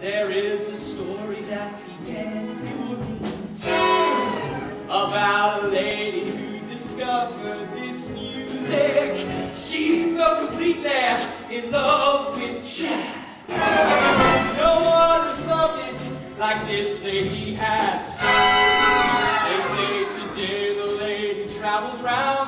There is a story that began in New about a lady who discovered this music. She fell completely in love with jazz. No one has loved it like this lady has. Tchau.